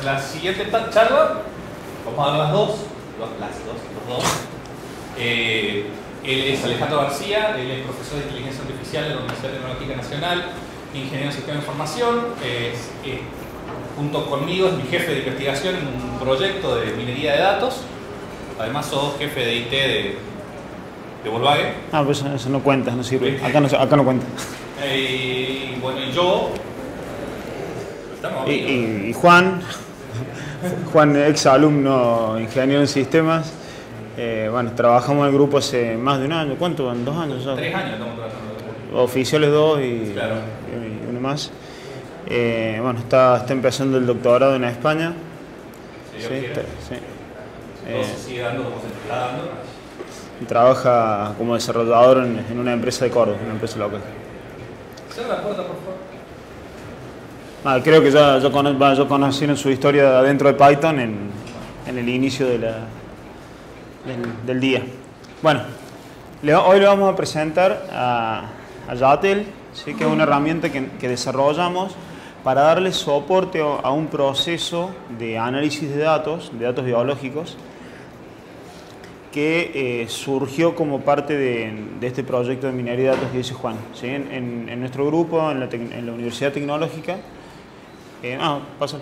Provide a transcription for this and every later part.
En la siguiente charla vamos a dar las dos, las dos, los dos. Eh, él es Alejandro García, él es profesor de inteligencia artificial en la Universidad Tecnológica Nacional, ingeniero en sistema de información, es, eh, junto conmigo es mi jefe de investigación en un proyecto de minería de datos. Además sos jefe de IT de, de Volkswagen. Ah, pues eso no cuenta, no sirve. Acá no, acá no cuenta. Eh, y bueno, y yo... Y, y, y Juan, Juan, ex alumno ingeniero en sistemas. Eh, bueno, trabajamos en el grupo hace más de un año. ¿Cuánto van? ¿Dos años ya? Tres años estamos trabajando. Oficiales dos y, Claro. y uno más. Eh, bueno, está, está empezando el doctorado en España. Sí, está- sí. Todo Eh, sigue dando como se está dando. trabaja como desarrollador en, en una empresa de Córdoba, una empresa local. Cierra la puerta, por favor. Ah, creo que ya, ya, cono- ya conocieron su historia dentro de Python en, el inicio del, del día. Bueno, hoy le vamos a presentar a, a Yatel, que es una herramienta que, desarrollamos para darle soporte a un proceso de análisis de datos, de datos biológicos, que eh, surgió como parte de, este proyecto de minería de datos que dice Juan. ¿sí? En, nuestro grupo, en la, en la Universidad Tecnológica, eh, ah, pasa.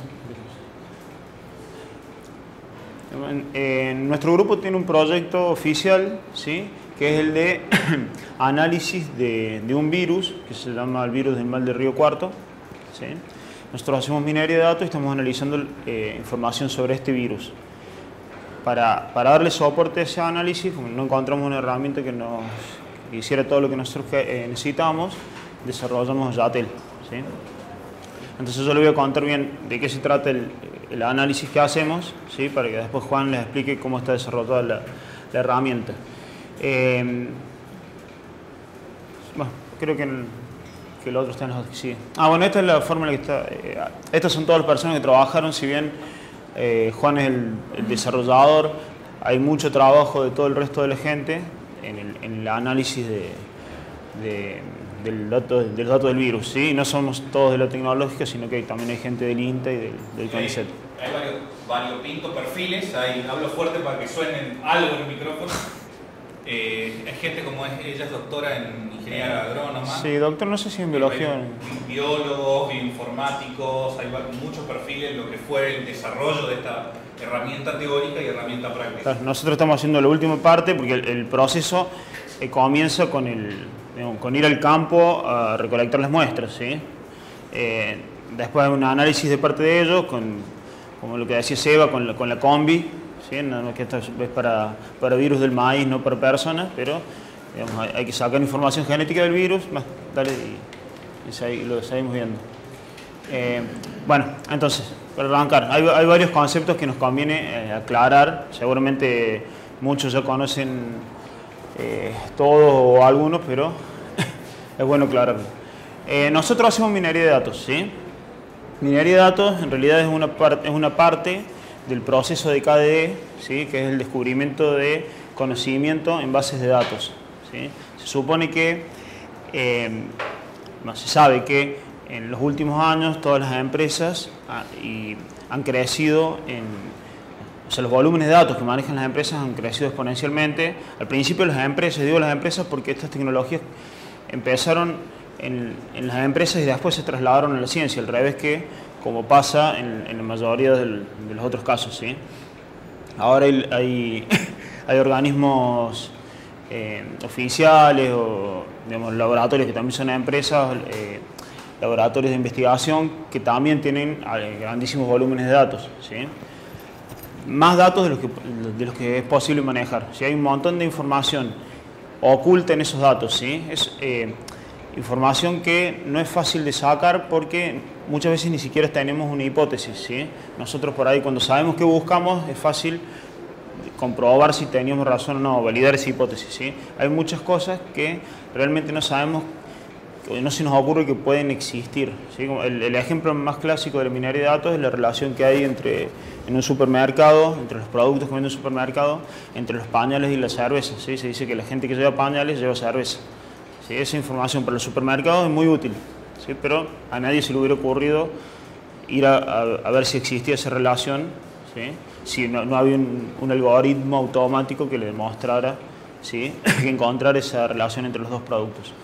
En, en nuestro grupo tiene un proyecto oficial, ¿sí? que es el de análisis de, de un virus, que se llama el virus del mal del río Cuarto. ¿sí? Nosotros hacemos minería de datos y estamos analizando eh, información sobre este virus. Para, darle soporte a ese análisis, no encontramos una herramienta que nos hiciera todo lo que nosotros eh, necesitamos, desarrollamos Yatel. ¿sí? Entonces yo le voy a contar bien de qué se trata el, análisis que hacemos, ¿sí? para que después Juan les explique cómo está desarrollada la, herramienta. Eh, bueno, creo que, el, que el otro está en los. Ah, bueno, esta es la forma en la que está. eh, estas son todas las personas que trabajaron, si bien eh, Juan es el, desarrollador, hay mucho trabajo de todo el resto de la gente en el, en análisis de- del, dato, del dato del virus. ¿sí? No somos todos de la tecnológica, sino que también hay gente del INTA y del, del CONICET. Hay, hay varios, variopintos perfiles, hay, hablo fuerte para que suenen algo en el micrófono. Eh, hay gente como es, ella es doctora en ingeniería agrónoma. Sí, doctor, no sé si en biología. Hay biólogos, bioinformáticos, hay muchos perfiles en lo que fue el desarrollo de esta herramienta teórica y herramienta práctica. Nosotros estamos haciendo la última parte porque el, el proceso eh, comienza con, el, con ir al campo a recolectar las muestras. ¿sí? Eh, después un análisis de parte de ellos, con, como lo que decía Seba, con la, con la combi, ¿sí? Que esto es para, para virus del maíz, no para personas, pero hay, que sacar información genética del virus, más, dale, y, lo seguimos viendo. Eh, bueno, entonces, para arrancar, hay, hay varios conceptos que nos conviene eh, aclarar. Seguramente muchos ya conocen eh, todos o algunos, pero es bueno aclararlo. Eh, nosotros hacemos minería de datos, ¿sí? Minería de datos en realidad es una, es una parte del proceso de KDE, ¿sí? que es el descubrimiento de conocimiento en bases de datos. Se supone que no, se sabe que en los últimos años todas las empresas ah, han crecido en, o sea, los volúmenes de datos que manejan las empresas han crecido exponencialmente. Al principio las empresas, digo las empresas porque estas tecnologías empezaron en, en las empresas y después se trasladaron a la ciencia, al revés que como pasa en, la mayoría de los otros casos. ¿sí? Ahora hay, hay, hay organismos eh, oficiales o digamos, laboratorios que también son empresas, eh, laboratorios de investigación que también tienen eh, grandísimos volúmenes de datos. ¿sí? Más datos de los, que, de los que es posible manejar. Si hay un montón de información oculta en esos datos, ¿sí? es eh, información que no es fácil de sacar porque muchas veces ni siquiera tenemos una hipótesis. ¿sí? Nosotros por ahí cuando sabemos qué buscamos es fácil comprobar si teníamos razón o no, validar esa hipótesis. ¿sí? Hay muchas cosas que realmente no sabemos, no se nos ocurre que pueden existir. El, ejemplo más clásico de la minería de datos es la relación que hay entre en un supermercado, entre los productos que vende un supermercado, entre los pañales y la cerveza. Se dice que la gente que lleva pañales lleva cerveza. Esa información para los supermercados es muy útil, pero a nadie se le hubiera ocurrido ir a, ver si existía esa relación, si no, había un, algoritmo automático que le demostrara que encontrar esa relación entre los dos productos.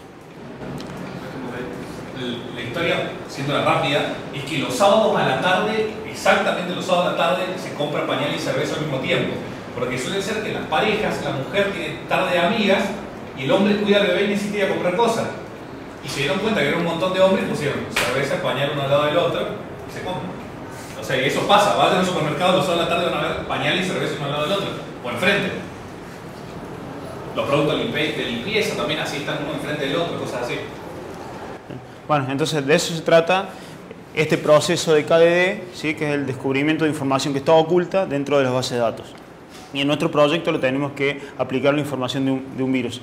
La historia, siendo rápida, es que los sábados a la tarde, exactamente los sábados a la tarde, se compra pañal y cerveza al mismo tiempo. Porque suele ser que las parejas, la mujer tiene tarde de amigas y el hombre cuida al bebé y necesita ir a comprar cosas. Y se dieron cuenta que era un montón de hombres, pusieron cerveza, pañal uno al lado del otro y se compran. O sea, eso pasa, vas a un supermercado los sábados a la tarde van pañal y cerveza uno al lado del otro, o enfrente. Los productos de limpieza también así están uno enfrente del otro, cosas así. Bueno, entonces de eso se trata este proceso de KDD, ¿sí? que es el descubrimiento de información que está oculta dentro de las bases de datos. Y en nuestro proyecto lo tenemos que aplicar la información de un, virus.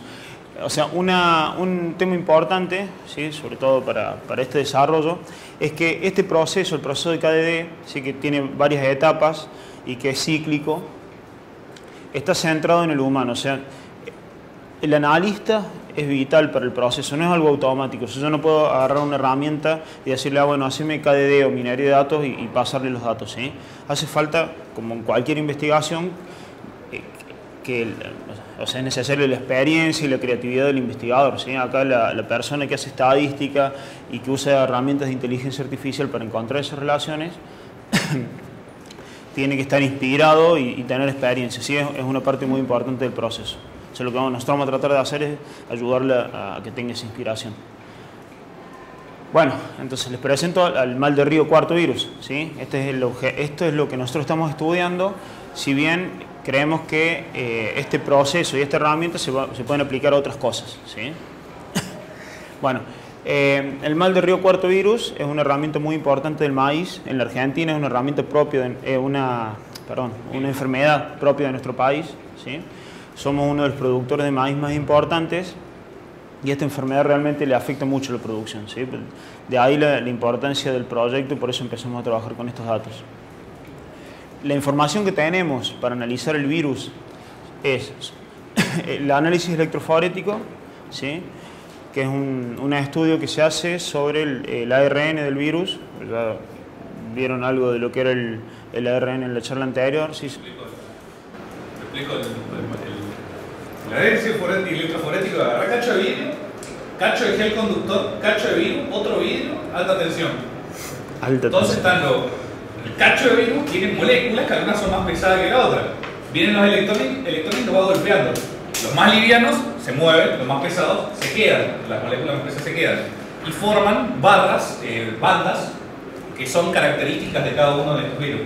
O sea, un tema importante, ¿sí? sobre todo para, este desarrollo, es que este proceso, el proceso de KDD, ¿sí? que tiene varias etapas y que es cíclico, está centrado en el humano. O sea, el analista es vital para el proceso, no es algo automático. yo no puedo agarrar una herramienta y decirle, ah, bueno, haceme KDD o minería de datos y, pasarle los datos. ¿sí? Hace falta, como en cualquier investigación, que o sea, es necesario la experiencia y la creatividad del investigador. Acá la, persona que hace estadística y que usa herramientas de inteligencia artificial para encontrar esas relaciones, tiene que estar inspirado y, tener experiencia. ¿sí? Es, una parte muy importante del proceso. O lo que nosotros vamos a tratar de hacer es ayudarle a, que tenga esa inspiración. Bueno, entonces les presento al mal de río cuarto virus. ¿sí? Este es el esto es lo que nosotros estamos estudiando. Si bien creemos que eh, este proceso y esta herramienta se, pueden aplicar a otras cosas. ¿sí? bueno, eh, el mal de río cuarto virus es una herramienta muy importante del maíz en la Argentina, es una herramienta propia, de, una, perdón, una enfermedad propia de nuestro país. ¿sí? Somos uno de los productores de maíz más importantes y esta enfermedad realmente le afecta mucho a la producción. ¿sí? De ahí la, importancia del proyecto y por eso empezamos a trabajar con estos datos la información que tenemos para analizar el virus es el análisis electroforético, ¿sí? que es un, estudio que se hace sobre el, ARN del virus. Vieron algo de lo que era el, ARN en la charla anterior. ¿sí? Te explico, el, análisis electroforético agarra cacho de vidrio, cacho de gel conductor, cacho de vidrio, otro vidrio, alta tensión. Alta Entonces están los el cacho de virus tiene moléculas que algunas son más pesadas que la otra. Vienen los electrones, electrones los va golpeando. Los más livianos se mueven, los más pesados se quedan, las moléculas más pesadas se quedan. Y forman barras, eh, bandas, que son características de cada uno de estos virus.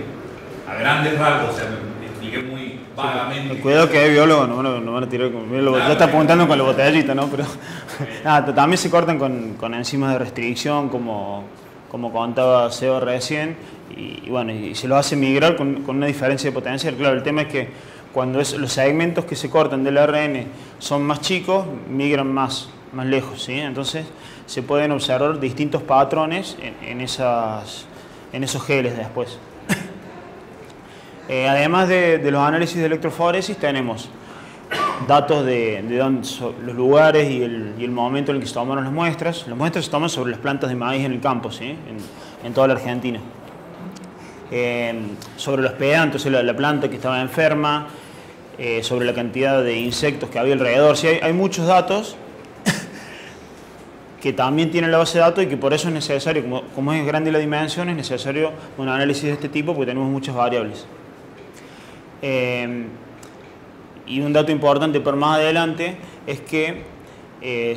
A grandes rasgos, o sea, me expliqué muy vagamente. Cuidado que hay biólogos, no, no, van a tirar con. ya está apuntando con la botellita, ¿no? Pero nada, también se cortan con, con enzimas de restricción, como, como contaba Seo recién, y, bueno, y se lo hace migrar con, una diferencia de potencial. Claro, el tema es que cuando los segmentos que se cortan del ARN son más chicos, migran más, más lejos, ¿sí? Entonces se pueden observar distintos patrones en, esas, en esos geles después. Eh, además de, los análisis de electroforesis, tenemos datos de, los lugares y el, momento en el que se tomaron las muestras. Las muestras se toman sobre las plantas de maíz en el campo, ¿sí? en toda la Argentina. Eh, sobre los pedantes, la, la, planta que estaba enferma, eh, sobre la cantidad de insectos que había alrededor. Sí, hay, muchos datos que también tienen la base de datos y que por eso es necesario, como, es grande la dimensión, es necesario un análisis de este tipo porque tenemos muchas variables. Eh, y un dato importante por más adelante es que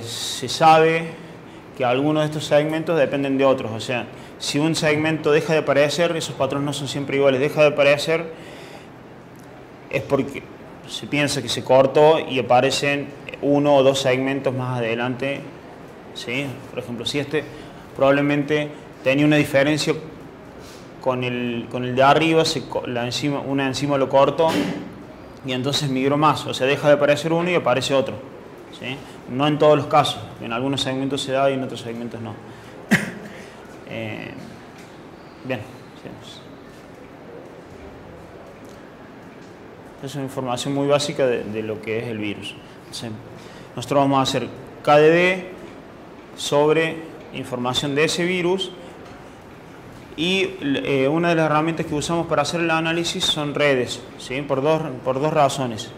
se sabe que algunos de estos segmentos dependen de otros, o sea, si un segmento deja de aparecer, esos patrones no son siempre iguales, deja de aparecer es porque se piensa que se cortó y aparecen uno o dos segmentos más adelante. ¿sí? Por ejemplo, si este probablemente tenía una diferencia con el, con el de arriba, una enzima lo cortó y entonces migró más, o sea, deja de aparecer uno y aparece otro. ¿sí? No en todos los casos, en algunos segmentos se da y en otros segmentos no. Eh, bien, Es una información muy básica de, lo que es el virus. nosotros vamos a hacer KDD sobre información de ese virus Y eh, una de las herramientas que usamos para hacer el análisis son redes, ¿sí? por, dos, por dos razones.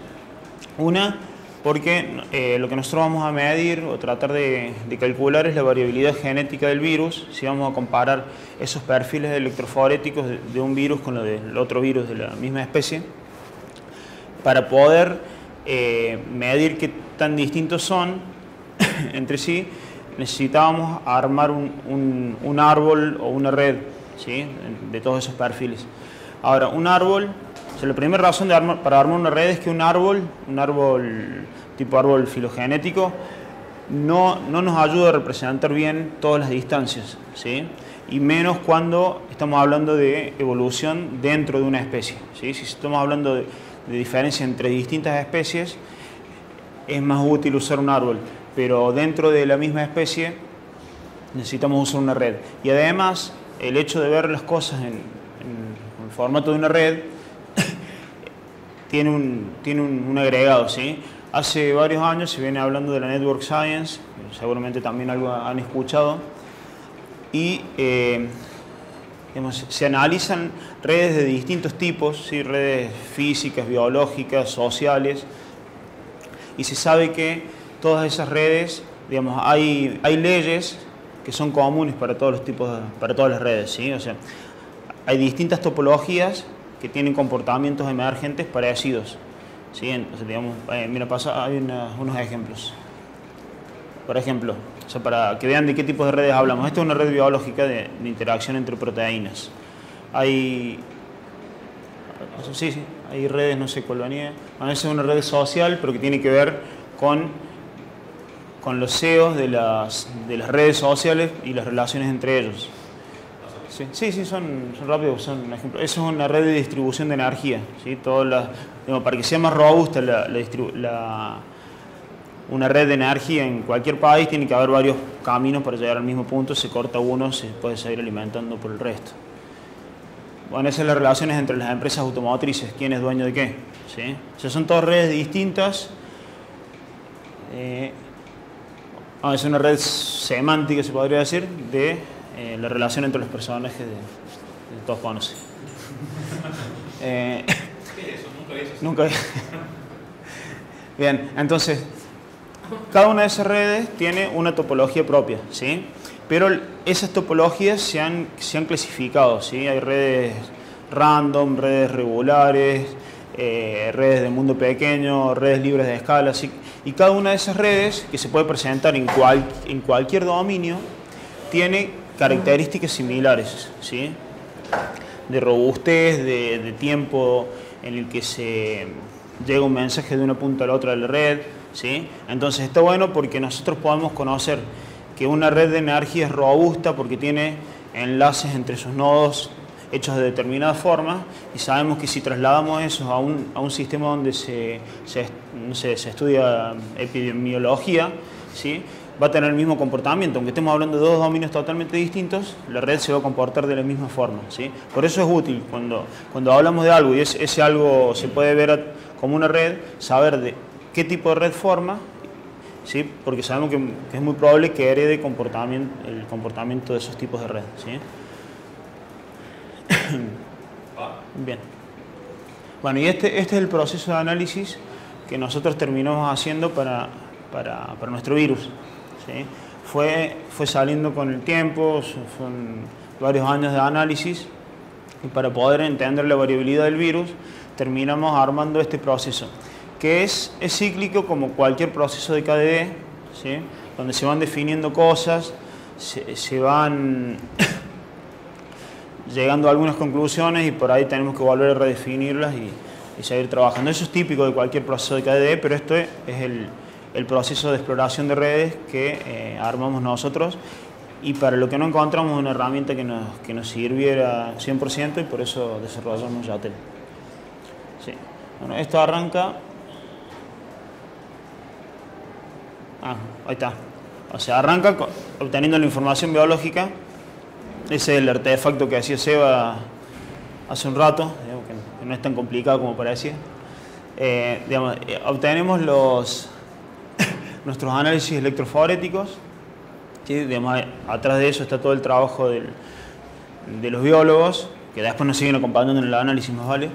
Una, porque eh, lo que nosotros vamos a medir o tratar de, calcular es la variabilidad genética del virus, si vamos a comparar esos perfiles electroforéticos de, un virus con lo del otro virus de la misma especie, para poder eh, medir qué tan distintos son entre sí, necesitábamos armar un, árbol o una red ¿sí? de todos esos perfiles. Ahora, un árbol la primera razón para armar una red es que un árbol, un árbol tipo árbol filogenético, no, no nos ayuda a representar bien todas las distancias, ¿sí? y menos cuando estamos hablando de evolución dentro de una especie. ¿sí? Si estamos hablando de, de diferencia entre distintas especies, es más útil usar un árbol, pero dentro de la misma especie necesitamos usar una red. Y además, el hecho de ver las cosas en, el formato de una red tiene un, tiene un, agregado. ¿sí? Hace varios años se viene hablando de la Network Science, seguramente también algo han escuchado, y eh, se analizan redes de distintos tipos, ¿sí? redes físicas, biológicas, sociales, y se sabe que todas esas redes, digamos, hay, hay leyes que son comunes para todos los tipos, para todas las redes, ¿sí? O sea, hay distintas topologías que tienen comportamientos emergentes parecidos. ¿sí? digamos, eh, mira, pasa, hay unos ejemplos. Por ejemplo, para que vean de qué tipo de redes hablamos. Esta es una red biológica de, interacción entre proteínas. Hay, sí, sí, hay redes, no sé cuál venía. A veces es una red social, pero que tiene que ver con, con los CEOs de las, de las redes sociales y las relaciones entre ellos. Sí, sí, son, rápidos, son ejemplo. Eso es una red de distribución de energía. ¿sí? Para que sea más robusta la, una red de energía en cualquier país, tiene que haber varios caminos para llegar al mismo punto. Se corta uno, se puede seguir alimentando por el resto. Bueno, esas son las relaciones entre las empresas automotrices, quién es dueño de qué. ¿sí? O sea, son todas redes distintas. Eh, ah, es una red semántica, se podría decir, de eh, la relación entre los personajes de, todos conocen. Eh, ¿Qué es eso? Nunca Nunca Bien, entonces, cada una de esas redes tiene una topología propia, ¿sí? Pero esas topologías se han, se han clasificado, ¿sí? Hay redes random, redes regulares, eh, redes de mundo pequeño, redes libres de escala, ¿sí? Y cada una de esas redes, que se puede presentar en, cual, en cualquier dominio, tiene características similares, ¿sí? de robustez, de, tiempo en el que se llega un mensaje de una punta a la otra de la red. ¿sí? Entonces está bueno porque nosotros podemos conocer que una red de energía es robusta porque tiene enlaces entre sus nodos hechos de determinada forma y sabemos que si trasladamos eso a un, a un sistema donde se, se, se estudia epidemiología, ¿sí? va a tener el mismo comportamiento. Aunque estemos hablando de dos dominios totalmente distintos, la red se va a comportar de la misma forma. ¿sí? Por eso es útil cuando, cuando hablamos de algo y ese algo se puede ver como una red, saber de qué tipo de red forma, ¿sí? porque sabemos que, es muy probable que herede comportamiento, el comportamiento de esos tipos de red. ¿sí? Bien. Bueno, y este, este es el proceso de análisis que nosotros terminamos haciendo para, para, para nuestro virus. Fue, fue saliendo con el tiempo, son varios años de análisis y para poder entender la variabilidad del virus terminamos armando este proceso, que es, es cíclico como cualquier proceso de KDD, ¿sí? donde se van definiendo cosas, se, van llegando a algunas conclusiones y por ahí tenemos que volver a redefinirlas y, seguir trabajando. Eso es típico de cualquier proceso de KDD, pero esto es el, el proceso de exploración de redes que eh, armamos nosotros y para lo que no encontramos una herramienta que nos, que nos sirviera 100% y por eso desarrollamos Yatel. Sí. Bueno, esto arranca... Ah, ahí está. O sea, arranca obteniendo la información biológica. Ese es el artefacto que hacía Seba hace un rato, que no es tan complicado como parecía. Eh, eh, obtenemos los, nuestros análisis electroforéticos. ¿sí? atrás de eso está todo el trabajo de los biólogos, que después nos siguen acompañando en el análisis más vale.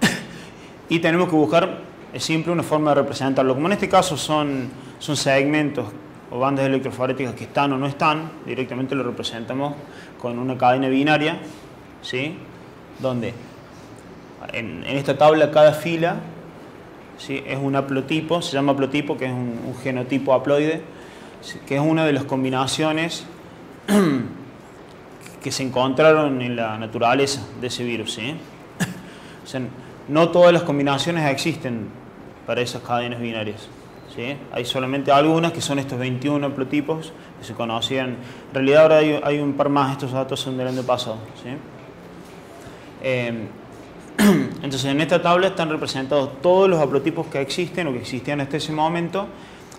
y tenemos que buscar, es simple, una forma de representarlo. Como en este caso son, son segmentos o bandas electroforéticas que están o no están, directamente lo representamos con una cadena binaria, ¿sí? donde en, esta tabla cada fila ¿sí? es un haplotipo, se llama haplotipo, que es un, genotipo haploide, que es una de las combinaciones que se encontraron en la naturaleza de ese virus. ¿sí? No todas las combinaciones existen para esas cadenas binarias. ¿Sí? Hay solamente algunas que son estos 21 haplotipos que se conocían. En realidad ahora hay, un par más, estos datos son del año pasado. ¿sí? Eh, entonces en esta tabla están representados todos los haplotipos que existen o que existían hasta ese momento.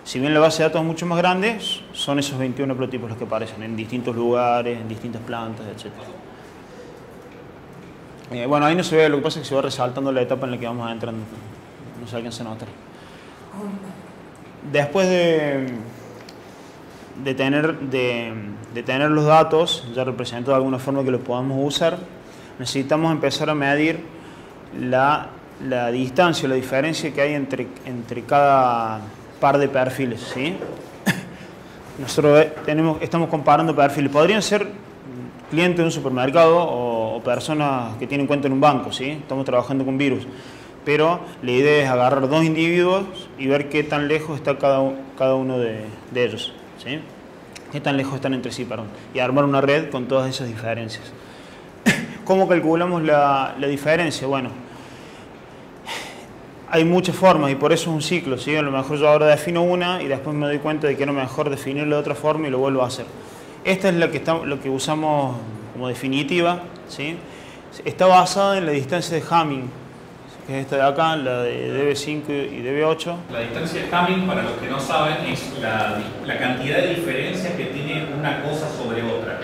Si bien la base de datos es mucho más grande, son esos 21 haplotipos los que aparecen en distintos lugares, en distintas plantas, etc. Eh, bueno, ahí no se ve, lo que pasa es que se va resaltando la etapa en la que vamos entrando. No sé quién se nota. Después de, de, tener, de, de tener los datos ya representados de alguna forma que los podamos usar, necesitamos empezar a medir la, la distancia, la diferencia que hay entre, entre cada par de perfiles. ¿sí? Nosotros tenemos, estamos comparando perfiles. Podrían ser clientes de un supermercado o, personas que tienen cuenta en un banco. ¿sí? Estamos trabajando con virus. Pero la idea es agarrar dos individuos y ver qué tan lejos está cada, uno de, ellos. ¿sí? Qué tan lejos están entre sí, perdón. Y armar una red con todas esas diferencias. ¿Cómo calculamos la, diferencia? Bueno, hay muchas formas y por eso es un ciclo. ¿sí? A lo mejor yo ahora defino una y después me doy cuenta de que era mejor definirla de otra forma y lo vuelvo a hacer. Esta es la lo que usamos como definitiva. ¿sí? Está basada en la distancia de Hamming, que es esta de acá, la de DB5 y DB8. La distancia de Hamming, para los que no saben, es la, la cantidad de diferencias que tiene una cosa sobre otra.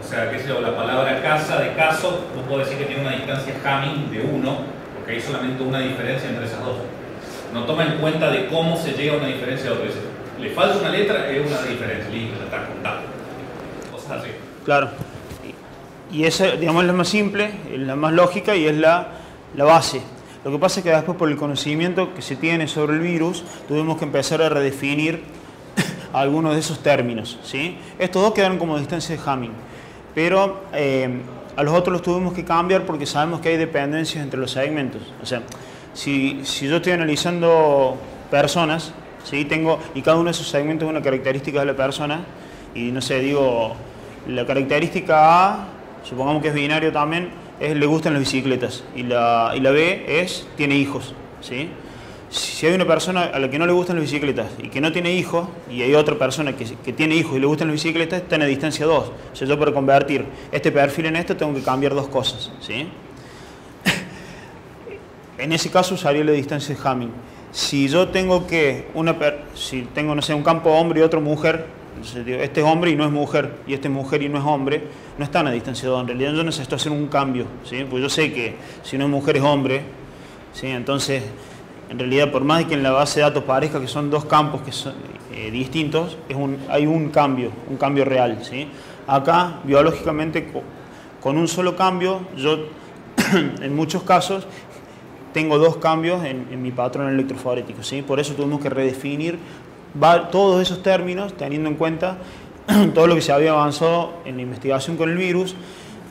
O sea, qué sé yo, la palabra casa de caso, tú puedes decir que tiene una distancia Hamming de 1, porque hay solamente una diferencia entre esas dos. No toma en cuenta de cómo se llega a una diferencia de otra. Le falta una letra, es una diferencia, listo, está contado. Cosas así. Claro. Y esa, digamos, es la más simple, es la más lógica y es la, la base. Lo que pasa es que después por el conocimiento que se tiene sobre el virus, tuvimos que empezar a redefinir algunos de esos términos. ¿sí? Estos dos quedaron como distancia de Hamming pero eh, a los otros los tuvimos que cambiar porque sabemos que hay dependencias entre los segmentos. O sea, si, si yo estoy analizando personas, ¿sí? Tengo, y cada uno de esos segmentos es una característica de la persona, y no sé, digo, la característica A, supongamos que es binario también, es le gustan las bicicletas, y la, y la B es tiene hijos, ¿sí? si hay una persona a la que no le gustan las bicicletas y que no tiene hijos, y hay otra persona que, tiene hijos y le gustan las bicicletas, están a distancia 2. O sea, yo para convertir este perfil en este tengo que cambiar dos cosas. ¿sí? en ese caso usaría la distancia de Hamming. Si yo tengo que, una si tengo, no sé, un campo hombre y otro mujer, este es hombre y no es mujer, y este es mujer y no es hombre, no están a distancia 2. En realidad yo necesito hacer un cambio, ¿sí? porque yo sé que si no es mujer es hombre, ¿sí? entonces en realidad por más que en la base de datos parezca que son dos campos que son eh, distintos, hay un cambio, un cambio real. ¿sí? Acá, biológicamente, con un solo cambio, yo en muchos casos tengo dos cambios en, mi patrón electroforético. ¿sí? Por eso tuvimos que redefinir todos esos términos, teniendo en cuenta todo lo que se había avanzado en la investigación con el virus,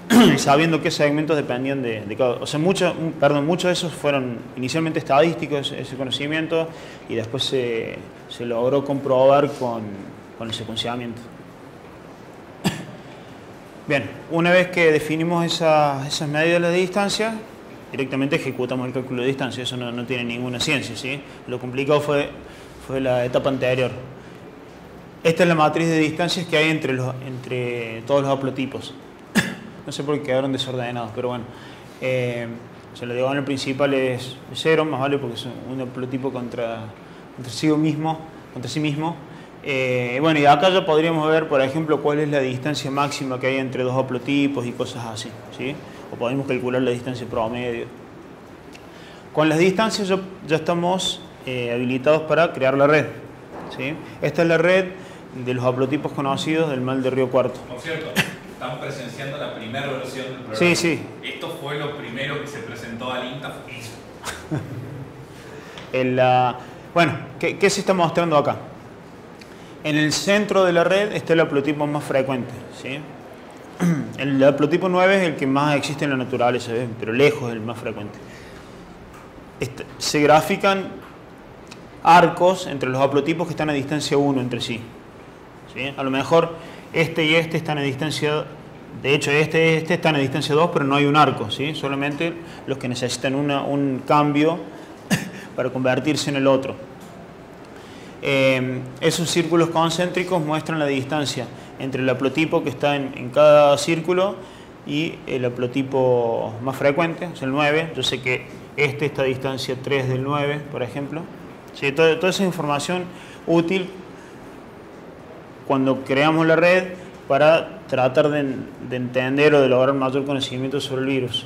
sabiendo qué segmentos dependían de, cada... O sea, mucho, perdón, muchos de esos fueron inicialmente estadísticos, ese conocimiento, y después se, logró comprobar con, el secuenciamiento. Bien, una vez que definimos esas medidas de distancia, directamente ejecutamos el cálculo de distancia, eso no, tiene ninguna ciencia, ¿sí? Lo complicado fue, fue la etapa anterior. Esta es la matriz de distancias que hay entre, los, entre todos los haplotipos. No sé por qué quedaron desordenados, pero bueno. Eh, se lo digo, el principal es cero, más vale porque es un haplotipo contra, contra sí mismo. Contra sí mismo. Eh, bueno, y acá ya podríamos ver, por ejemplo, cuál es la distancia máxima que hay entre dos haplotipos y cosas así. ¿sí? O podemos calcular la distancia promedio. Con las distancias ya, estamos eh, habilitados para crear la red. ¿sí? Esta es la red de los haplotipos conocidos del mal de Río Cuarto. cierto? están presenciando la primera versión del programa. Sí, sí. Esto fue lo primero que se presentó al INTA. El, bueno, ¿qué, ¿qué, se está mostrando acá? En el centro de la red está el haplotipo más frecuente. ¿sí? El haplotipo 9 es el que más existe en la naturaleza, pero lejos es el más frecuente. Este, se grafican arcos entre los haplotipos que están a distancia 1 entre sí. ¿sí? A lo mejor este y este están a distancia, de hecho este y este están a distancia 2, pero no hay un arco, ¿sí? solamente los que necesitan una, un cambio para convertirse en el otro. Eh, esos círculos concéntricos muestran la distancia entre el haplotipo que está en, en, cada círculo y el haplotipo más frecuente, es el 9. Yo sé que este está a distancia 3 del 9, por ejemplo. Sí, toda, toda esa información útil cuando creamos la red para tratar de, de, entender o de lograr mayor conocimiento sobre el virus.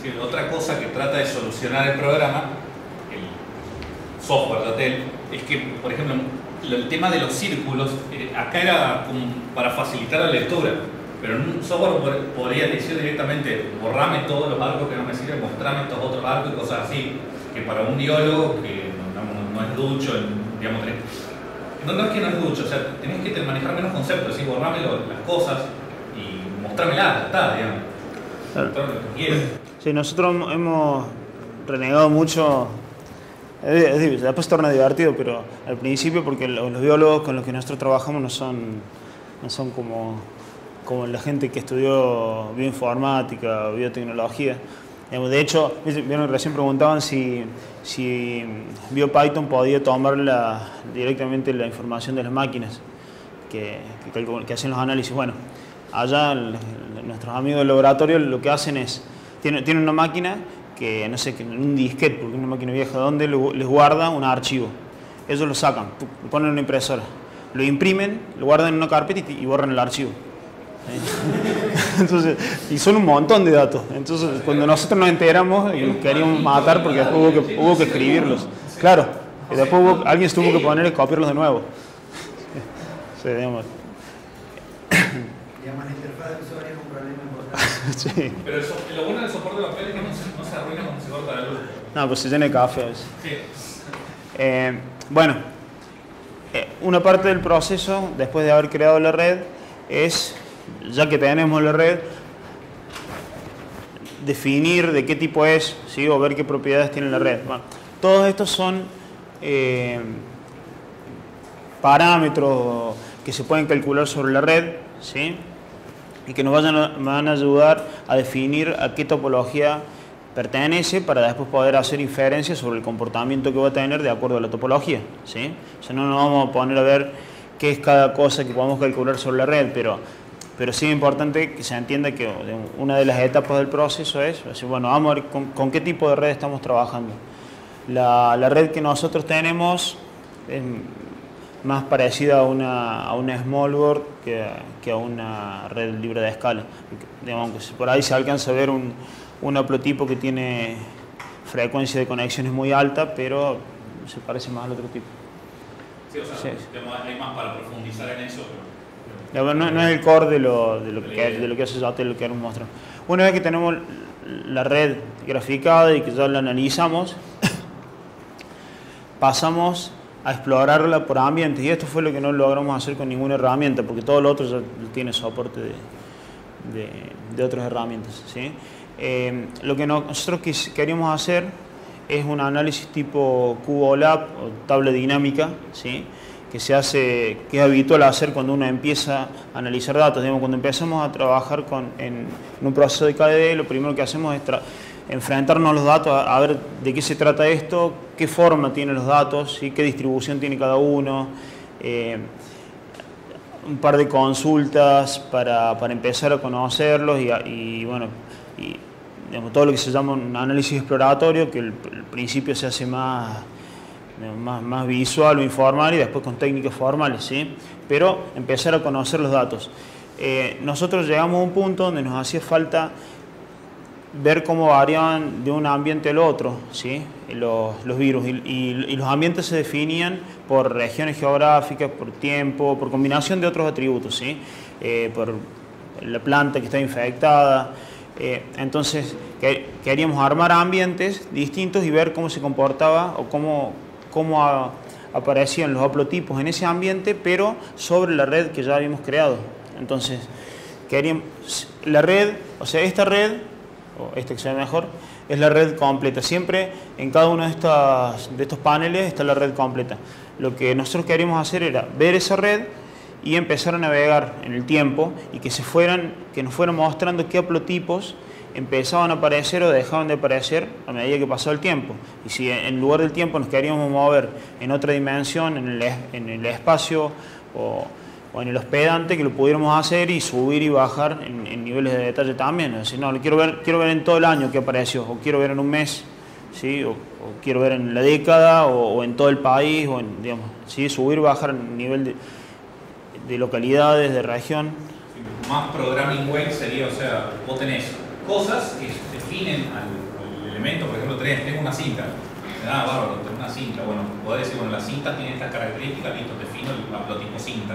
Sí, otra cosa que trata de solucionar el programa, el software de Atel, es que, por ejemplo, el tema de los círculos, eh, acá era para facilitar la lectura, pero en un software podría decir directamente, borrame todos los arcos que no me sirven, mostrame estos otros arcos y cosas así, que para un biólogo que no, es ducho, en, digamos, no, no es que no es ducho, o sea, tenés que manejar menos conceptos, decir, borrame las cosas y mostrármelas, está, digamos. Claro. Sí, nosotros hemos renegado mucho después se torna divertido, pero al principio, porque los biólogos con los que nosotros trabajamos no son, no son como, como la gente que estudió bioinformática o biotecnología. De hecho, recién preguntaban si, BioPython podía tomar directamente la información de las máquinas que, hacen los análisis. Bueno, allá nuestros amigos del laboratorio lo que hacen es, tienen, tienen una máquina que, no sé, un disquete, porque una máquina vieja, donde les guarda un archivo. Ellos lo sacan, lo ponen en una impresora, lo imprimen, lo guardan en una carpeta y borran el archivo. Entonces, y son un montón de datos. Entonces, cuando nosotros nos enteramos y queríamos matar porque después hubo que, hubo que escribirlos. Claro, y después hubo, alguien tuvo que poner y copiarlos de nuevo. Sí, digamos. Digamos, la interfaz de usuario es un problema importante. Sí. Pero el, so- lo bueno del soporte de papel es que no se, no se arruina cuando se corta la luz. No, pues se llena de café a veces. Sí. Eh, bueno, eh, una parte del proceso, después de haber creado la red, es, ya que tenemos la red, definir de qué tipo es, ¿sí? o ver qué propiedades tiene la red. Bueno, todos estos son eh, parámetros que se pueden calcular sobre la red, ¿sí? y que nos vayan a- van a ayudar a definir a qué topología pertenece para después poder hacer inferencias sobre el comportamiento que va a tener de acuerdo a la topología. ¿sí? O no nos vamos a poner a ver qué es cada cosa que podemos calcular sobre la red, pero, pero sí es importante que se entienda que una de las etapas del proceso es, decir, bueno, vamos a ver con, con qué tipo de red estamos trabajando. La, la red que nosotros tenemos es más parecida a una, a una small board que, que a una red libre de escala. Digamos, por ahí se alcanza a ver un, un haplotipo que tiene frecuencia de conexiones muy alta, pero se parece más al otro tipo. Sí, o sea, Sí. digamos, hay más para profundizar en eso, pero... No, es el core de lo, de lo, que, de lo que lo que queremos mostrar. Una vez que tenemos la red graficada y que ya la analizamos, pasamos a explorarla por ambientes y esto fue lo que no logramos hacer con ninguna herramienta porque todo lo otro ya tiene soporte de, de, otras herramientas. ¿sí? Eh, lo que no- nosotros quis- queríamos hacer es un análisis tipo QOLAB o tabla dinámica, ¿sí? Que se hace, que es habitual hacer cuando uno empieza a analizar datos. Digamos, cuando empezamos a trabajar con, en, un proceso de KDD, lo primero que hacemos es enfrentarnos a los datos, a, ver de qué se trata esto, qué forma tienen los datos, ¿sí? qué distribución tiene cada uno. eh, un par de consultas para, para empezar a conocerlos y, y, bueno, y, todo lo que se llama un análisis exploratorio, que el, el principio se hace más, más, más visual o informal y después con técnicas formales, ¿sí? pero empezar a conocer los datos. Eh, nosotros llegamos a un punto donde nos hacía falta ver cómo variaban de un ambiente al otro ¿sí? los, los virus. Y, los ambientes se definían por regiones geográficas, por tiempo, por combinación de otros atributos. ¿sí? Eh, por la planta que está infectada. Eh, entonces, queríamos armar ambientes distintos y ver cómo se comportaba o cómo, cómo aparecían los haplotipos en ese ambiente, pero sobre la red que ya habíamos creado. Entonces, queríamos, la red, o sea, esta red, o esta que se ve mejor, es la red completa. Siempre en cada uno de estos paneles está la red completa. Lo que nosotros queríamos hacer era ver esa red y empezar a navegar en el tiempo y que, se fueran, que nos fueran mostrando qué haplotipos empezaban a aparecer o dejaban de aparecer a medida que pasaba el tiempo. Y si en lugar del tiempo nos queríamos mover en otra dimensión, en el, en el espacio o, en el hospedante, que lo pudiéramos hacer y subir y bajar en, niveles de detalle también. Es decir, no, quiero ver, quiero ver en todo el año qué apareció, o quiero ver en un mes, ¿sí? o, quiero ver en la década, o, en todo el país, o en, digamos, ¿sí? subir bajar en nivel de, de localidades, de región. Más programming web sería, o sea, vos tenés cosas que definen al, elemento, por ejemplo, tenés, una cinta. Ah, bárbaro, tengo una cinta. Bueno, podés decir, bueno, la cinta tiene estas características, listo, defino el haplotipo cinta.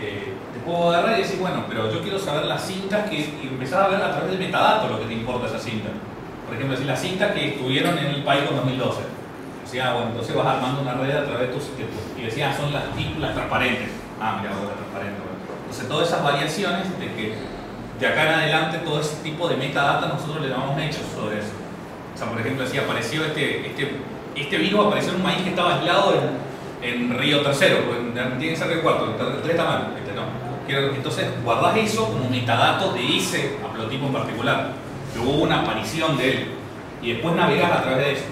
Eh, te puedo agarrar y decir, bueno, pero yo quiero saber las cintas que, y empezar a ver a través del metadato lo que te importa esa cinta. Por ejemplo, si las cintas que estuvieron en el PyCon 2012. O sea, bueno, entonces vas armando una red a través de tus, y decías, ah, son las, las transparentes. Ah, mira, ahora transparente. Entonces, todas esas variaciones de que de acá en adelante todo ese tipo de metadata nosotros le damos hechos sobre eso. O sea, por ejemplo, si apareció este, este, este virus, apareció en un maíz que estaba aislado en, en Río Tercero, pues, tiene que ser Río Cuarto, el 3 está mal, este no. Entonces, guardás eso como metadato de ese haplotipo en particular, que hubo una aparición de él, y después navegas a través de eso.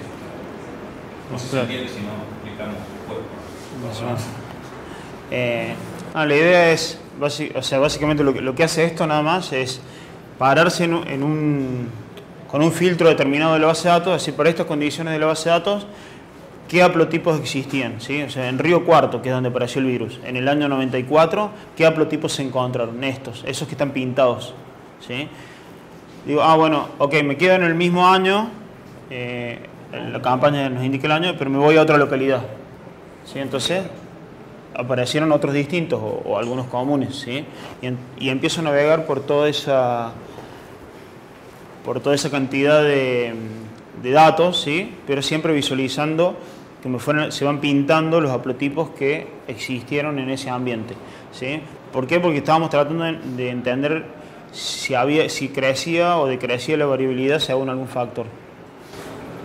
No sé si entiende, si no explicamos. Eh, la idea es o sea, básicamente lo que, hace esto nada más es pararse en un, con un filtro determinado de la base de datos, es decir, para estas condiciones de la base de datos, qué haplotipos existían. ¿sí? O sea, en Río Cuarto, que es donde apareció el virus, en el año 94, qué haplotipos se encontraron, estos, esos que están pintados. ¿sí? Digo, ah, bueno, ok, me quedo en el mismo año, eh, la campaña nos indica el año, pero me voy a otra localidad. ¿sí? Entonces, aparecieron otros distintos o, algunos comunes, ¿sí? Y, empiezo a navegar por toda esa, por toda esa cantidad de, datos, ¿sí? Pero siempre visualizando que me fueron, se van pintando los haplotipos que existieron en ese ambiente, ¿sí? ¿Por qué? Porque estábamos tratando de, entender si, había, si crecía o decrecía la variabilidad según algún factor.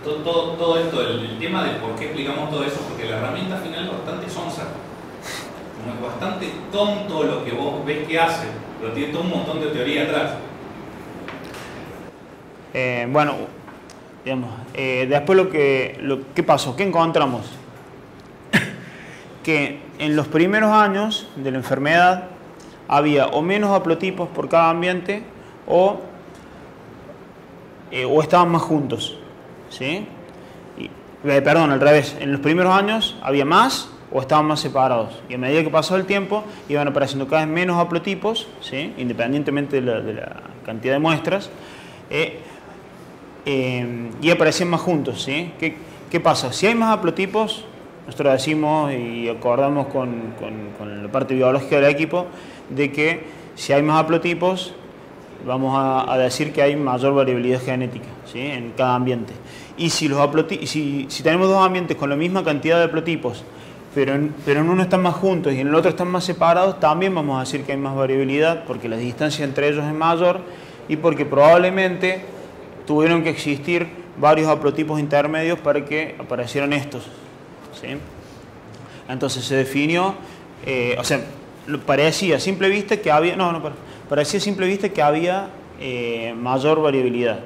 Todo, todo, esto, el, tema de por qué explicamos todo eso, porque la herramienta final es bastante sonsa es bastante tonto lo que vos ves que hace, pero tiene todo un montón de teoría atrás. Eh, bueno, digamos, eh, después lo que, lo, ¿qué pasó? ¿Qué encontramos? que en los primeros años de la enfermedad había o menos haplotipos por cada ambiente o, eh, o estaban más juntos. ¿sí? perdón, al revés. En los primeros años había más o estaban más separados. Y a medida que pasó el tiempo, iban apareciendo cada vez menos haplotipos, ¿sí? independientemente de la, cantidad de muestras, eh, eh, y aparecían más juntos. ¿sí? ¿Qué, ¿Qué, pasa? Si hay más haplotipos, nosotros decimos y acordamos con, con, la parte biológica del equipo, de que si hay más haplotipos, vamos a, decir que hay mayor variabilidad genética ¿sí? en cada ambiente. Y si, los si, si tenemos dos ambientes con la misma cantidad de haplotipos, pero en, uno están más juntos y en el otro están más separados, también vamos a decir que hay más variabilidad porque la distancia entre ellos es mayor y porque probablemente tuvieron que existir varios haplotipos intermedios para que aparecieran estos. ¿sí? Entonces se definió, eh, o sea, parecía a simple vista que había, no, no, parecía a simple vista que había eh, mayor variabilidad.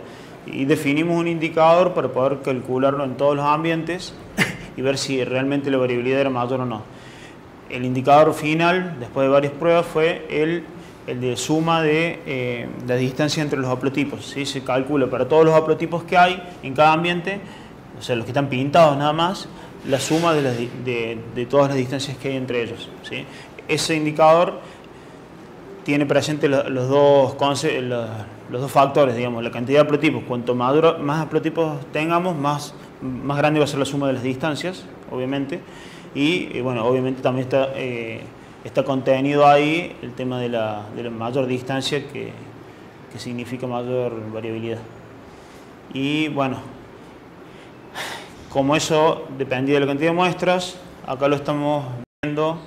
Y definimos un indicador para poder calcularlo en todos los ambientes y ver si realmente la variabilidad era mayor o no. El indicador final, después de varias pruebas, fue el, el de suma de eh, la distancia entre los haplotipos. ¿sí? Se calcula para todos los haplotipos que hay en cada ambiente, o sea, los que están pintados nada más, la suma de, de, de todas las distancias que hay entre ellos. ¿sí? Ese indicador tiene presente los, dos, los, los, dos factores, digamos, la cantidad de haplotipos. Cuanto más, más haplotipos tengamos, más grande va a ser la suma de las distancias, obviamente. Y, bueno, obviamente también está eh, está contenido ahí el tema de la, de la mayor distancia que, que significa mayor variabilidad. Y bueno, como eso dependía de la cantidad de muestras, acá lo estamos viendo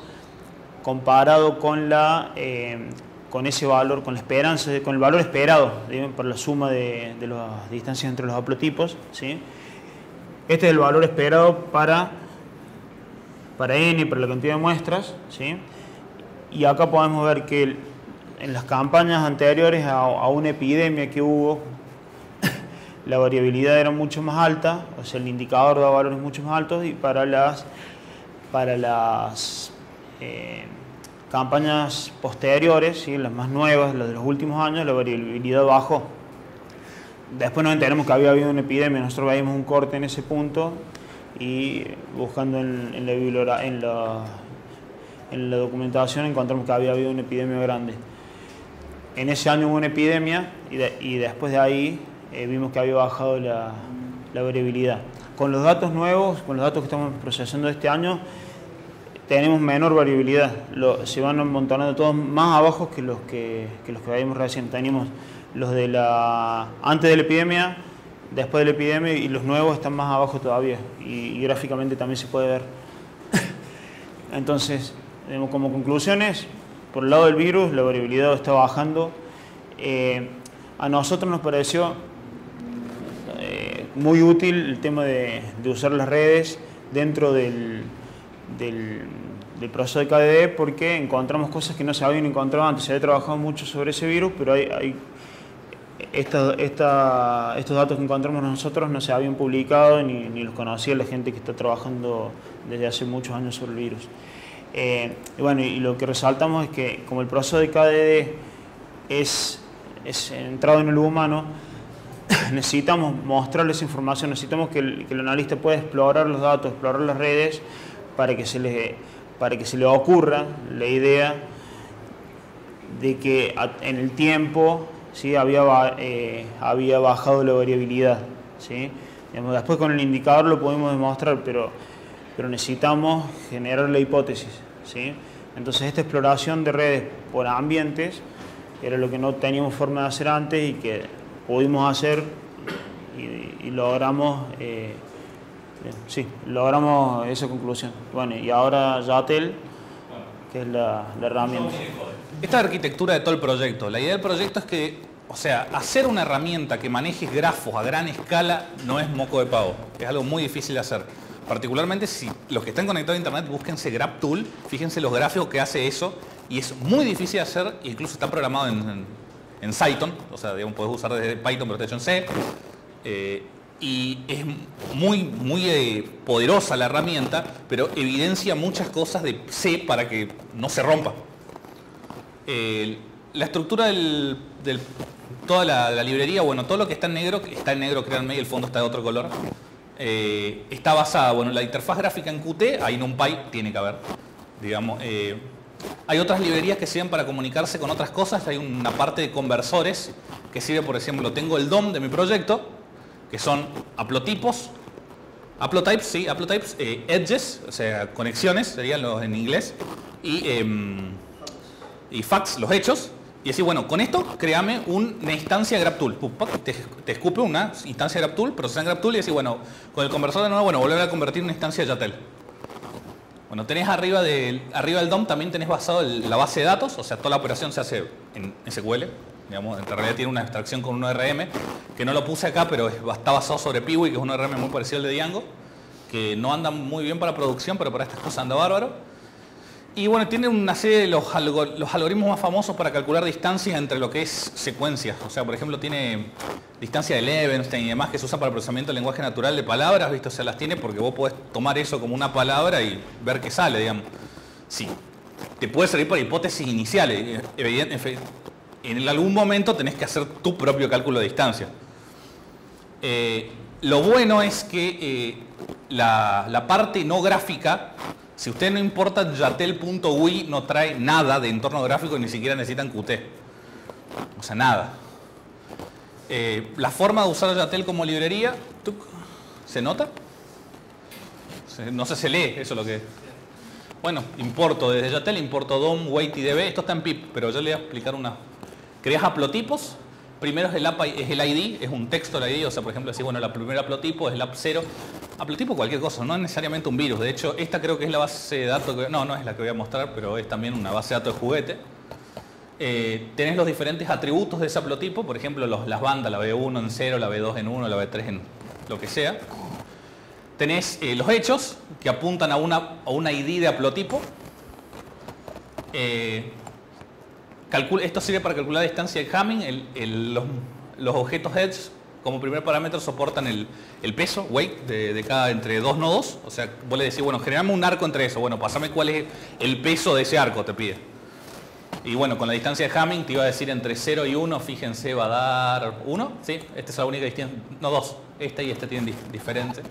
comparado con, la, eh, con ese valor, con la esperanza, con el valor esperado por la suma de, las distancias entre los haplotipos. ¿sí? Este es el valor esperado para, para n, para la cantidad de muestras. ¿sí? Y acá podemos ver que en las campañas anteriores a, a una epidemia que hubo, la variabilidad era mucho más alta, o sea, el indicador da valores mucho más altos y para las, para las eh, campañas posteriores, las más nuevas, las de los últimos años, la variabilidad bajó. Después nos enteramos que había habido una epidemia, nosotros veíamos un corte en ese punto y buscando en, la, en, la, en la documentación encontramos que había habido una epidemia grande. En ese año hubo una epidemia y, de, y después de ahí eh, vimos que había bajado la, la, variabilidad. Con los datos nuevos, con los datos que estamos procesando este año, tenemos menor variabilidad. Se van amontonando todos más abajo que los que, que los que vimos recién. Teníamos los de la antes de la epidemia, después de la epidemia y los nuevos están más abajo todavía. Y, gráficamente también se puede ver. Entonces, como conclusiones, por el lado del virus, la variabilidad está bajando. Eh, a nosotros nos pareció eh, muy útil el tema de, usar las redes dentro del, del, proceso de KDD porque encontramos cosas que no se habían encontrado antes. Se había trabajado mucho sobre ese virus, pero hay, estos datos que encontramos nosotros no se habían publicado ni, los conocía la gente que está trabajando desde hace muchos años sobre el virus. Eh, y bueno, y lo que resaltamos es que como el proceso de KDD es, entrado en el humano, necesitamos mostrarles información, necesitamos que el, analista pueda explorar los datos, explorar las redes, para que se le, para que se le ocurra la idea de que en el tiempo ¿sí? había, eh, había bajado la variabilidad. ¿sí? Después con el indicador lo podemos demostrar, pero pero necesitamos generar la hipótesis. ¿sí? Entonces esta exploración de redes por ambientes era lo que no teníamos forma de hacer antes y que pudimos hacer y, y logramos, eh, sí, logramos esa conclusión. Bueno, y ahora Yatel, que es la, herramienta. Esta arquitectura de todo el proyecto, la idea del proyecto es que o sea, hacer una herramienta que maneje grafos a gran escala no es moco de pavo, es algo muy difícil de hacer. Particularmente si los que están conectados a internet, búsquense GrabTool, fíjense los gráficos que hace eso y es muy difícil de hacer, incluso está programado en, en, en Python, o sea, digamos, puedes usar desde Python pero está C. Eh, y es muy, muy eh, poderosa la herramienta, pero evidencia muchas cosas de C para que no se rompa. La estructura del, toda la, librería, bueno, todo lo que está en negro, está en negro, créanme, y el fondo está de otro color eh, está basada, bueno, la interfaz gráfica en Qt, ahí NumPy tiene que haber, digamos. Eh, hay otras librerías que sirven para comunicarse con otras cosas, hay una parte de conversores que sirve, por ejemplo, tengo el DOM de mi proyecto, que son haplotipos, haplotypes, sí, haplotypes, eh, edges, o sea, conexiones, serían los en inglés, y, eh, y facts, los hechos, y decir, bueno, con esto créame una instancia GrabTool. Te, te escupe una instancia GrabTool, procesa en GrabTool y decir, bueno, con el conversor de nuevo, bueno, volver a convertir una instancia Yatel. Bueno, tenés arriba del, arriba del DOM también tenés basado el, la base de datos, o sea, toda la operación se hace en SQL. Digamos, en realidad tiene una abstracción con un ORM, que no lo puse acá, pero está basado sobre Piwi, que es un ORM muy parecido al de Django, que no anda muy bien para producción, pero para estas cosas anda bárbaro. Y bueno, tiene una serie de los, los, algoritmos más famosos para calcular distancias entre lo que es secuencias. O sea, por ejemplo, tiene distancia de Levenstein y demás que se usa para el procesamiento del lenguaje natural de palabras, ¿viste? O sea, las tiene porque vos podés tomar eso como una palabra y ver qué sale, digamos. Sí, te puede servir para hipótesis iniciales. En algún momento tenés que hacer tu propio cálculo de distancia. Eh, lo bueno es que eh, la, parte no gráfica si usted no importa yatel.ui, no trae nada de entorno gráfico y ni siquiera necesitan Qt. O sea, nada. Eh, la forma de usar Yatel como librería, ¿se nota? No sé, se lee, eso es lo que... Bueno, importo desde Yatel, importo DOM, weight y DB. Esto está en PIP, pero yo le voy a explicar una. Creas haplotipos. Primero es el, ID, es un texto el ID. O sea, por ejemplo, decir, bueno, la primera haplotipo es el app 0. Haplotipo cualquier cosa, no es necesariamente un virus. De hecho, esta creo que es la base de datos. Que, no, no es la que voy a mostrar, pero es también una base de datos de juguete. Eh, tenés los diferentes atributos de ese haplotipo, por ejemplo, las bandas, la B1 en 0, la B2 en 1, la B3 en lo que sea. Tenés eh, los hechos, que apuntan a una, a una ID de haplotipo. Eh, esto sirve para calcular la distancia de Hamming. El, el, los, los, objetos Edge, como primer parámetro, soportan el, el peso, weight, de, de, cada entre dos nodos. O sea, vos le decís, bueno, generame un arco entre eso. Bueno, pasame cuál es el peso de ese arco, te pide. Y bueno, con la distancia de Hamming te iba a decir entre 0 y 1, fíjense, va a dar 1. ¿Sí? Esta es la única distancia. No, 2. Esta y esta tienen diferente.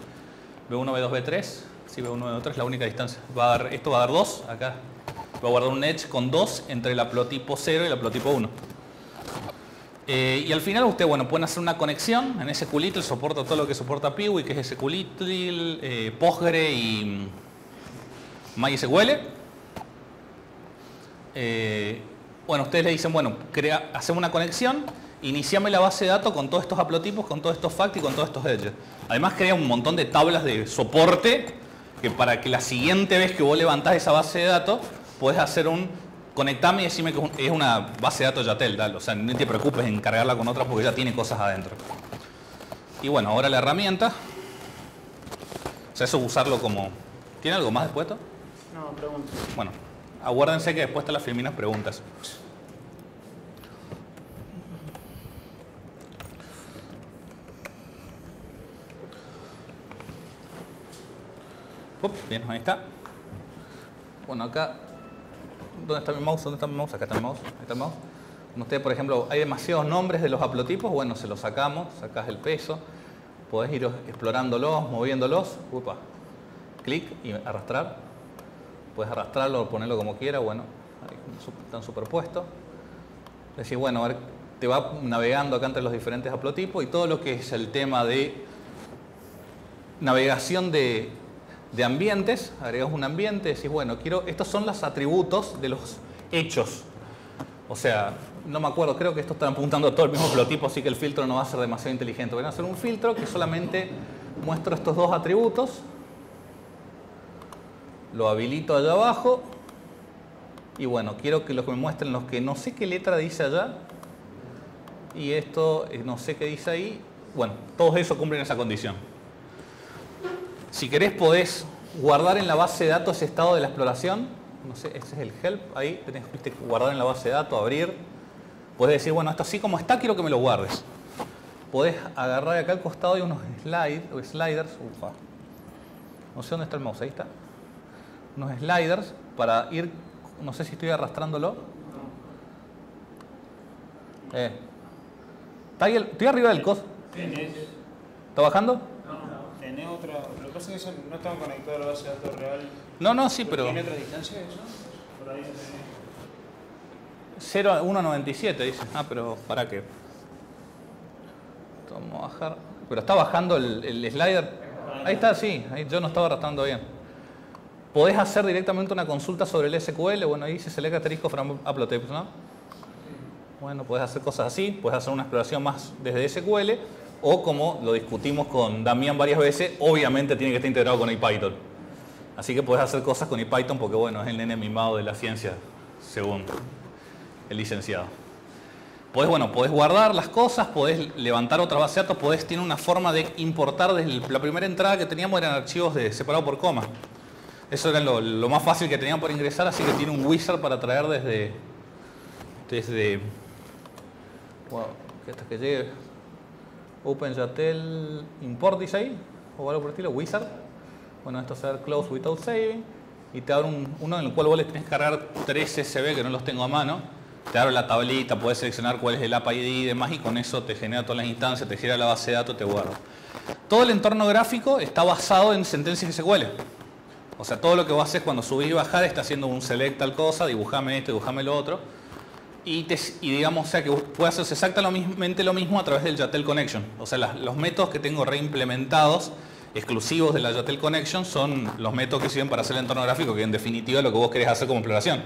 B1, B2, B3. Sí, B1, B3 es la única distancia. Va a dar, esto va a dar 2 acá. Va a guardar un edge con 2 entre el haplotipo 0 y el haplotipo 1. Eh, y al final usted, bueno, pueden hacer una conexión. En ese SQLitl soporta todo lo que soporta Piwi, que es SQLitl, eh, Postgre y mm, MySQL. Eh, bueno, ustedes le dicen, bueno, crea, hacemos una conexión, iniciame la base de datos con todos estos haplotipos, con todos estos facts y con todos estos edges. Además crea un montón de tablas de soporte que para que la siguiente vez que vos levantás esa base de datos, puedes hacer un conectame y decime que es una base de datos Yatel, dale. o sea, no te preocupes en cargarla con otra porque ya tiene cosas adentro. Y bueno, ahora la herramienta, o sea, eso usarlo como... ¿Tiene algo más después? No, pregunto. Bueno, aguárdense que después están las filminas preguntas. bien, ahí está. Bueno, acá, ¿dónde está mi mouse? ¿Dónde está mi mouse? Acá está el mouse. Ahí está el mouse. Como ustedes, por ejemplo, hay demasiados nombres de los haplotipos, bueno, se los sacamos, sacás el peso, podés ir explorándolos, moviéndolos, upa, clic y arrastrar. Puedes arrastrarlo o ponerlo como quiera, bueno, están superpuestos. Decís, bueno, a ver, te va navegando acá entre los diferentes haplotipos y todo lo que es el tema de navegación de de ambientes, agregas un ambiente, decís, bueno, quiero, estos son los atributos de los hechos. O sea, no me acuerdo, creo que esto está apuntando a todo el mismo flotipo, así que el filtro no va a ser demasiado inteligente. Voy a hacer un filtro que solamente muestro estos dos atributos. Lo habilito allá abajo. Y bueno, quiero que los me muestren los que no sé qué letra dice allá. Y esto eh, no sé qué dice ahí. Bueno, todos esos cumplen esa condición. Si querés podés guardar en la base de datos ese estado de la exploración. No sé, ese es el help. Ahí tenés que guardar en la base de datos, abrir. Podés decir, bueno, esto así como está, quiero que me lo guardes. Podés agarrar acá al costado y unos slide, sliders. Ufa. No sé dónde está el mouse, ahí está. Unos sliders para ir, no sé si estoy arrastrándolo. Eh. ¿Está ahí estoy arriba del cos. ¿Está bajando? Tenés otra. Lo que pasa es que no están conectados a la base de datos real. No, no, sí, pero. ¿Tiene otra distancia eso? Por ahí 0,197 dice. Ah, pero ¿para qué? Vamos a bajar. Pero está bajando el, el slider. Ahí está, sí. Ahí yo no estaba arrastrando bien. Podés hacer directamente una consulta sobre el SQL. Bueno, ahí dice select asterisco from upload ¿no? Bueno, puedes hacer cosas así. Puedes hacer una exploración más desde SQL o como lo discutimos con Damián varias veces, obviamente tiene que estar integrado con IPython. Así que puedes hacer cosas con IPython porque bueno, es el nene mimado de la ciencia, según el licenciado. Puedes, bueno, podés guardar las cosas, podés levantar otra base de datos, podés, tiene una forma de importar desde la primera entrada que teníamos eran archivos de, separados por coma. Eso era lo, más fácil que teníamos para ingresar, así que tiene un wizard para traer desde, desde, hasta que llegue OpenJatel import ahí, o algo por el estilo, wizard. Bueno, esto a close without saving. Y te abre uno en el cual vos le tenés que cargar tres SB que no los tengo a mano. Te abre la tablita, puedes seleccionar cuál es el API ID y demás y con eso te genera todas las instancias, te genera la base de datos, te guarda. Todo el entorno gráfico está basado en sentencias SQL. O sea, todo lo que vos haces cuando subís y bajás está haciendo un select tal cosa, dibujame esto, dibujame lo otro y, digamos, o sea, que puede hacerse exactamente lo mismo a través del Yatel Connection. O sea, los métodos que tengo reimplementados exclusivos de la Yotel Connection son los métodos que sirven para hacer el entorno gráfico, que en definitiva es lo que vos querés hacer como exploración.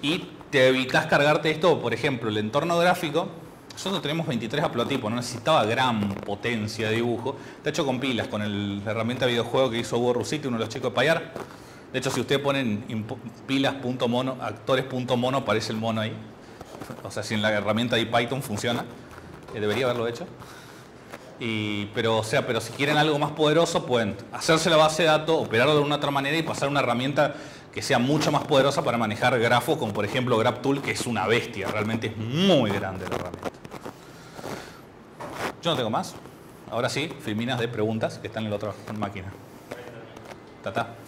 Y te evitas cargarte esto, por ejemplo, el entorno gráfico. Nosotros tenemos 23 haplotipos, no necesitaba gran potencia de dibujo. Está hecho con pilas, con el, la herramienta de videojuego que hizo Hugo Rusiti, uno de los chicos de Payar. De hecho, si ustedes ponen pilas.mono, actores.mono, aparece el mono ahí. O sea, si en la herramienta de Python funciona, eh, debería haberlo hecho. Y, pero, o sea, pero si quieren algo más poderoso, pueden hacerse la base de datos, operarlo de una otra manera y pasar una herramienta que sea mucho más poderosa para manejar grafos, como por ejemplo GrabTool, que es una bestia, realmente es muy grande la herramienta. Yo no tengo más. Ahora sí, filminas de preguntas que están en la otra máquina. Tata.